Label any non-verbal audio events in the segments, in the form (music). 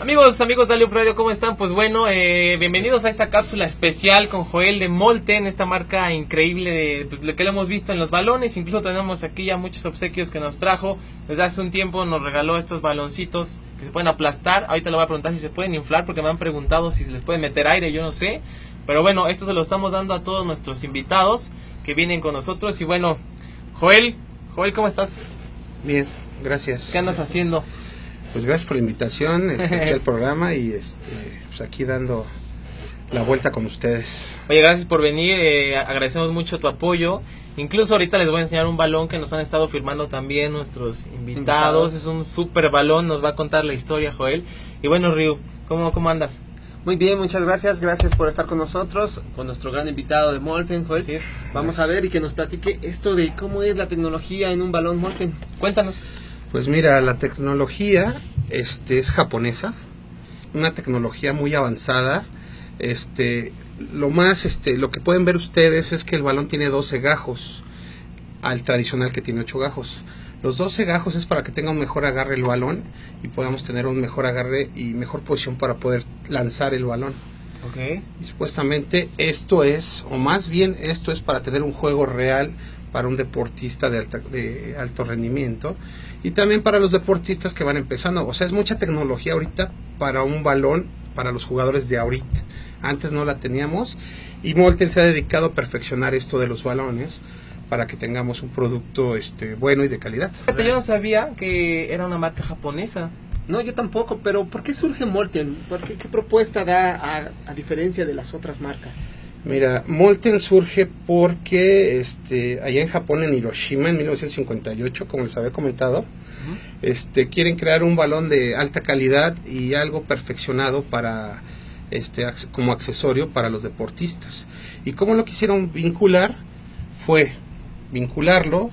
Amigos, amigos de Alium Radio, ¿cómo están? Pues bueno, eh, bienvenidos a esta cápsula especial con Joel de Molten, esta marca increíble de, pues, que lo hemos visto en los balones. Incluso tenemos aquí ya muchos obsequios que nos trajo. Desde hace un tiempo nos regaló estos baloncitos que se pueden aplastar. Ahorita le voy a preguntar si se pueden inflar porque me han preguntado si se les puede meter aire, yo no sé. Pero bueno, esto se lo estamos dando a todos nuestros invitados que vienen con nosotros. Y bueno, Joel, Joel, ¿cómo estás? Bien, gracias. ¿Qué andas haciendo? Pues gracias por la invitación este, (laughs) aquí al programa y este, pues aquí dando la vuelta con ustedes. Oye, gracias por venir, eh, agradecemos mucho tu apoyo. Incluso ahorita les voy a enseñar un balón que nos han estado firmando también nuestros invitados. Es un super balón, nos va a contar la historia, Joel. Y bueno, Ryu, ¿cómo, cómo andas? Muy bien, muchas gracias. Gracias por estar con nosotros, con nuestro gran invitado de Molten, Joel. Así es. Vamos a ver y que nos platique esto de cómo es la tecnología en un balón Molten. Cuéntanos. Pues mira, la tecnología este, es japonesa, una tecnología muy avanzada. Este, lo más, este, lo que pueden ver ustedes es que el balón tiene 12 gajos, al tradicional que tiene 8 gajos. Los 12 gajos es para que tenga un mejor agarre el balón y podamos tener un mejor agarre y mejor posición para poder lanzar el balón. Ok. Y supuestamente esto es, o más bien esto es para tener un juego real para un deportista de, alta- de alto rendimiento y también para los deportistas que van empezando. O sea, es mucha tecnología ahorita para un balón para los jugadores de ahorita. Antes no la teníamos y Molten se ha dedicado a perfeccionar esto de los balones para que tengamos un producto este bueno y de calidad. Yo no sabía que era una marca japonesa. No, yo tampoco, pero ¿por qué surge Molten? ¿Por qué, ¿Qué propuesta da a, a diferencia de las otras marcas? Mira, Molten surge porque este, allá en Japón, en Hiroshima, en 1958, como les había comentado, este, quieren crear un balón de alta calidad y algo perfeccionado para, este, como accesorio para los deportistas. ¿Y cómo lo quisieron vincular? Fue vincularlo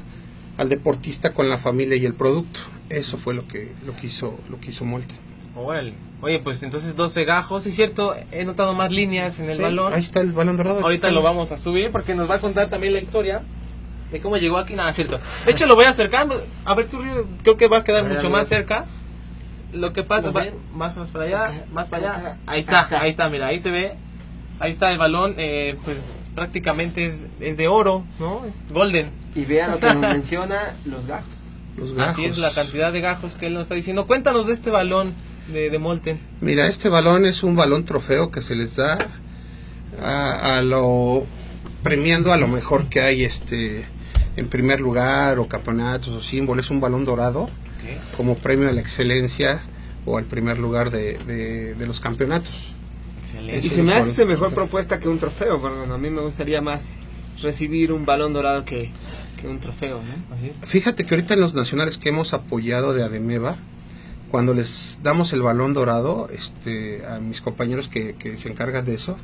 al deportista con la familia y el producto. Eso fue lo que, lo que hizo, lo que hizo Molten. Órale. Oye, pues entonces 12 gajos. Es cierto, he notado más líneas en el Sí, balón. Ahí está el balón dorado. Ahorita lo vamos a subir porque nos va a contar también la historia de cómo llegó aquí. Nada, es cierto. De hecho, lo voy a acercar. A ver, tú, creo que va a quedar A ver, mucho a más cerca. Lo que pasa, va- más, más para allá, más para allá. Ahí Ahí está, está. ahí está, mira, ahí se ve. Ahí está el balón, eh, pues prácticamente es, es de oro, ¿no? Es golden. Y vean lo que nos (laughs) menciona los gajos. Los Así es gajos. la cantidad de gajos que él nos está diciendo. Cuéntanos de este balón de, de Molten. Mira, este balón es un balón trofeo que se les da a, a lo premiando a lo mejor que hay este en primer lugar o campeonatos o símbolos. Es un balón dorado como premio a la excelencia o al primer lugar de, de- de los campeonatos. Excelente. Y se me hace mejor propuesta que un trofeo, bueno, a mí me gustaría más recibir un balón dorado que, que un trofeo, ¿no? Así es. Fíjate que ahorita en los nacionales que hemos apoyado de Ademeva, cuando les damos el balón dorado, este, a mis compañeros que, que se encargan de eso,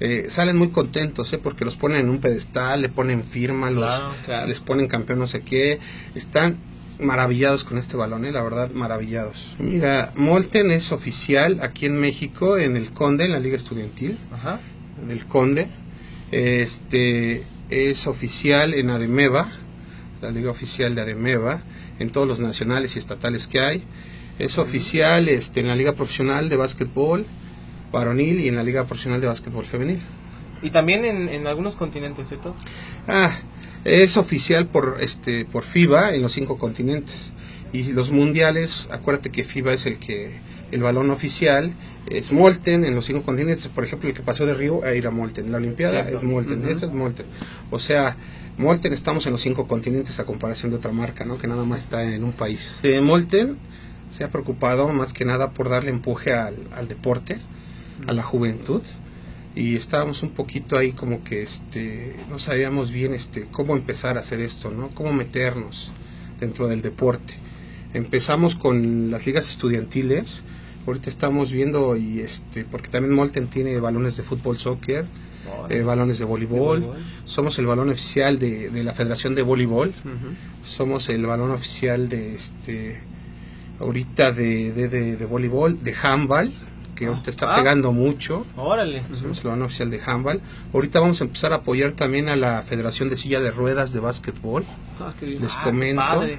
eh, salen muy contentos, ¿eh? porque los ponen en un pedestal, le ponen firma, los, Claro, claro. les ponen campeón no sé qué, están maravillados con este balón, ¿eh? la verdad, maravillados. Mira, Molten es oficial aquí en México, en el Conde, en la Liga Estudiantil Ajá. del Conde. Este es oficial en Ademeva, la liga oficial de Ademeva, en todos los nacionales y estatales que hay. Es oficial este, en la liga profesional de básquetbol varonil y en la liga profesional de básquetbol femenil. Y también en, en algunos continentes, ¿cierto? Ah, es oficial por este por FIBA en los cinco continentes. Y los mundiales, acuérdate que FIBA es el que el balón oficial es Molten en los cinco continentes. Por ejemplo, el que pasó de Río a ir a Molten. La Olimpiada Cierto. es Molten, eso es Molten. O sea, Molten estamos en los cinco continentes a comparación de otra marca, ¿no? Que nada más está en un país. Eh, Molten se ha preocupado más que nada por darle empuje al, al deporte, a la juventud. y estábamos un poquito ahí como que este no sabíamos bien este cómo empezar a hacer esto, ¿no? Cómo meternos dentro del deporte. Empezamos con las ligas estudiantiles. Ahorita estamos viendo y este porque también Molten tiene balones de fútbol, soccer, eh, balones de voleibol. De voleibol. Somos el balón oficial de, de la Federación de Voleibol. Somos el balón oficial de este ahorita de, de, de, de voleibol, de handball, que ahorita está Ah. pegando mucho. Órale. Somos el balón oficial de handball. Ahorita vamos a empezar a apoyar también a la Federación de Silla de Ruedas de Básquetbol. Ah, qué bien. Les Ah, qué comento. padre.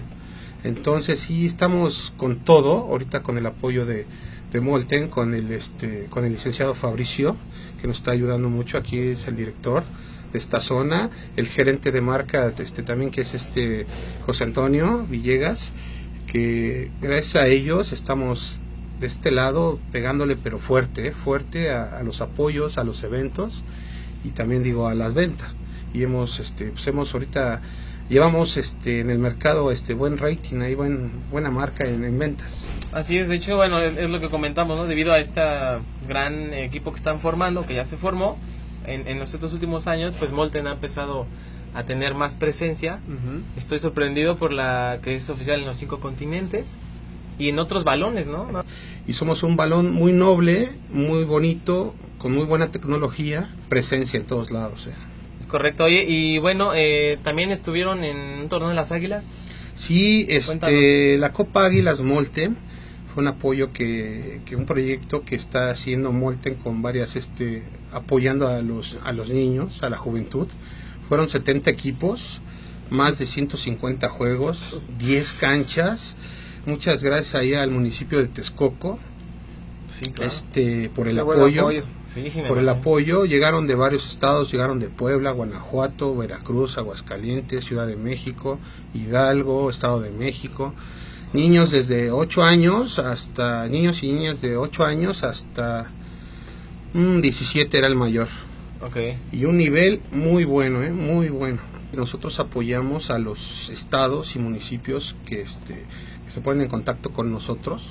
Entonces sí estamos con todo, ahorita con el apoyo de, de Molten, con el este, con el licenciado Fabricio, que nos está ayudando mucho, aquí es el director de esta zona, el gerente de marca este también que es este José Antonio Villegas, que gracias a ellos estamos de este lado pegándole pero fuerte, fuerte a, los apoyos, a los eventos y también digo a las ventas. Y hemos este pues hemos ahorita llevamos este en el mercado este buen rating, ahí buen, buena marca en, en ventas. Así es, de hecho, bueno, es, es lo que comentamos, ¿no? Debido a este gran equipo que están formando, que ya se formó, en, en los estos últimos años, pues Molten ha empezado a tener más presencia. Estoy sorprendido por la que es oficial en los cinco continentes y en otros balones, ¿no? ¿No? Y somos un balón muy noble, muy bonito, con muy buena tecnología, presencia en todos lados. eh. Es correcto. Oye, y bueno, eh, también estuvieron en un torneo de las Águilas. Sí, Cuéntanos. este, la Copa Águilas Molten fue un apoyo que, que un proyecto que está haciendo Molten con varias, este, apoyando a los, a los niños, a la juventud. Fueron 70 equipos, más de 150 juegos, 10 canchas. Muchas gracias ahí al municipio de Texcoco, Sí, este, por el Qué apoyo. Sí, por el apoyo. Llegaron de varios estados, llegaron de Puebla, Guanajuato, Veracruz, Aguascalientes, Ciudad de México, Hidalgo, Estado de México. Niños desde 8 años hasta, niños y niñas de 8 años hasta mm, 17 era el mayor. Ok. Y un nivel muy bueno, ¿eh? muy bueno. Nosotros apoyamos a los estados y municipios que, este, que se ponen en contacto con nosotros.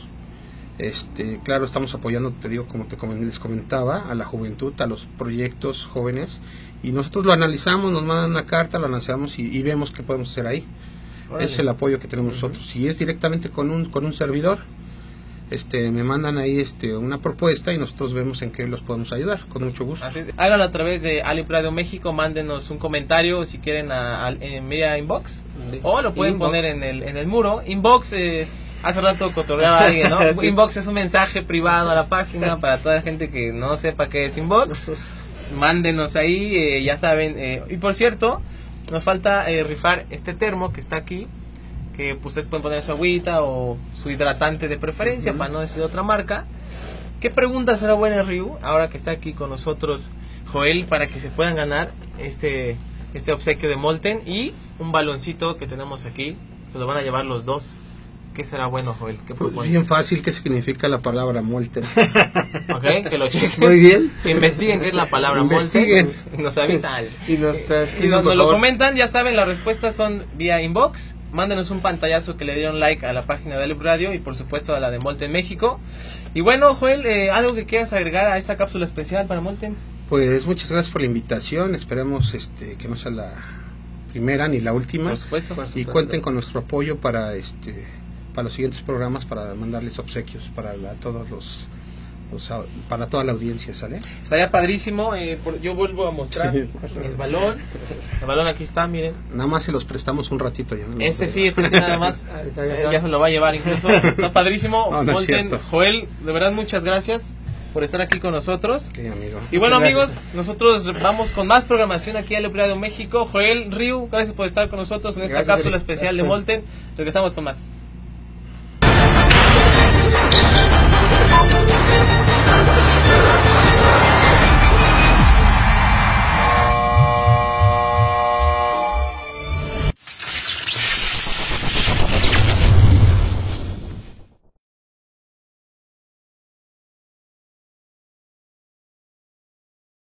Este, claro, estamos apoyando, te digo, como te comen- les comentaba, a la juventud, a los proyectos jóvenes. Y nosotros lo analizamos, nos mandan una carta, lo analizamos y, y vemos qué podemos hacer ahí. Órale. Es el apoyo que tenemos nosotros. Si es directamente con un, con un servidor, este, me mandan ahí este, una propuesta y nosotros vemos en qué los podemos ayudar, con mucho gusto. Así. Háganlo a través de Ali Radio México, mándenos un comentario si quieren a, a- en media inbox o lo pueden Inbox. poner en el, en el muro. Inbox, eh, hace rato cotorreaba alguien, ¿no? (laughs) Sí. Inbox es un mensaje privado a la página (laughs) para toda la gente que no sepa qué es inbox. Mándenos ahí, eh, ya saben. eh, y por cierto, nos falta eh, rifar este termo que está aquí. Que pues, ustedes pueden poner su agüita o su hidratante de preferencia Ujú. para no decir otra marca. ¿Qué pregunta será buena, Ryu? Ahora que está aquí con nosotros Joel, para que se puedan ganar este, este obsequio de Molten y un baloncito que tenemos aquí. Se lo van a llevar los dos. ¿Qué será bueno, Joel? ¿Qué Pues, propones? Bien fácil, ¿qué significa la palabra molten? (laughs) Ok, que lo chequen. Muy bien. Investiguen qué es la palabra Investiguen. Molten. (laughs) Nos avisan. Y nos, Y nos, nos lo comentan, ya saben, las respuestas son vía inbox. Mándenos un pantallazo que le dieron like a la página de Loop Radio y por supuesto a la de Molten México. Y bueno, Joel, eh, algo que quieras agregar a esta cápsula especial para Molten. Pues muchas gracias por la invitación, esperemos este, que no sea la primera ni la última Por supuesto. Por y supuesto. cuenten con nuestro apoyo para este para los siguientes programas para mandarles obsequios para la- todos los, para toda la audiencia, ¿sale? Estaría padrísimo. eh, por- yo vuelvo a mostrar el balón. El balón aquí está, miren. Nada más se los prestamos un ratito ya. ¿no? Este sí, este sí nada más. (laughs) Ya Eh, se ya se lo va a llevar incluso. Está padrísimo. No, no es Molten. Joel, de verdad muchas gracias por estar aquí con nosotros. Amigo. Y bueno Muchas amigos, gracias. nosotros vamos con más programación aquí a Loop Radio México. Joel, Ryu, gracias por estar con nosotros en esta Gracias, cápsula especial de. Molten. Regresamos con más.